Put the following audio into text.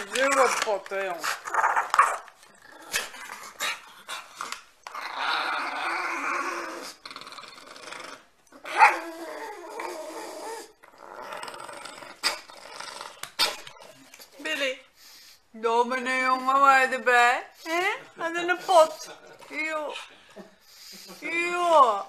Ruwe potten, jong. Billy. Dominee jongen, waar je erbij? Hè? En in a pot. Joh. Joh.